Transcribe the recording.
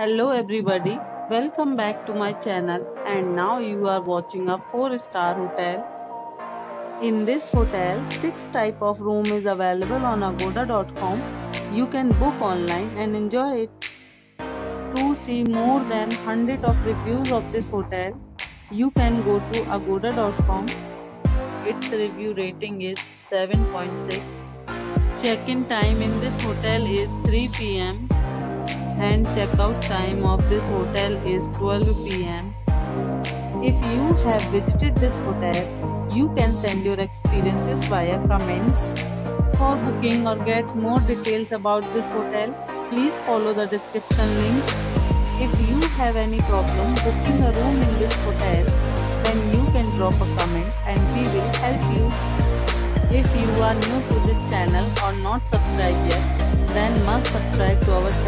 Hello everybody, welcome back to my channel and now you are watching a 4 star hotel. In this hotel, 6 type of room is available on agoda.com. You can book online and enjoy it. To see more than 100 of reviews of this hotel, you can go to agoda.com. Its review rating is 7.6. Check-in time in this hotel is 3 pm and checkout time of this hotel is 12 pm. If you have visited this hotel, you can send your experiences via comments. For booking or get more details about this hotel, please follow the description link. If you have any problem booking a room in this hotel, then you can drop a comment and we will help you. If you are new to this channel or not subscribed yet, then must subscribe to our channel